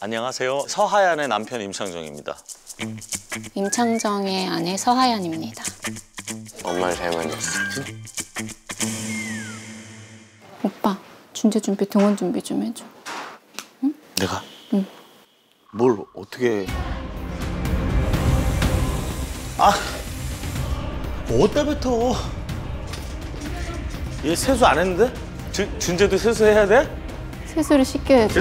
안녕하세요. 서하얀의 남편 임창정입니다. 임창정의 아내 서하얀입니다. 엄마를 잘 만났어. 오빠 준재 준비 등원 준비 좀 해줘. 내가? 뭘 어떻게 아 뭐 어디다 뱉어 얘 세수 안 했는데? 준, 준재도 세수해야 돼? 세수를 시켜야지.